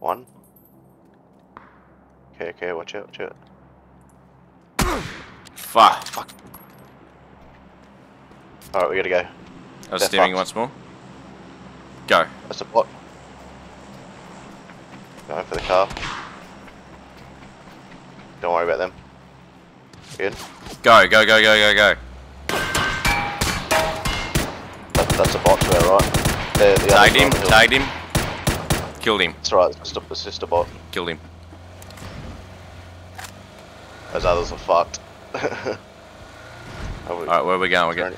One. Okay, okay, watch out, watch out. Fuck. Fuck. Alright, we gotta go. I was They're steering fucked. once more. Go. That's a bot. Going for the car. Don't worry about them. Good. Go, go, go, go, go, go. That, that's a bot to our right. They're the Tagged him, tagged him. Killed him, That's right, it's just a, a bot. killed him. Those others are fucked. Alright, where are we going? We're going.